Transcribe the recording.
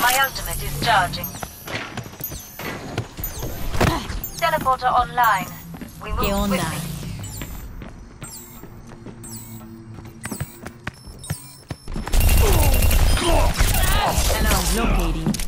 My ultimate is charging. Teleporter online. We ¿Qué move onda? quickly. Hello, locating